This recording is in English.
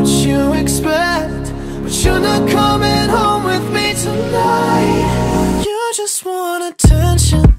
What you expect? But you're not coming home with me tonight. You just want attention.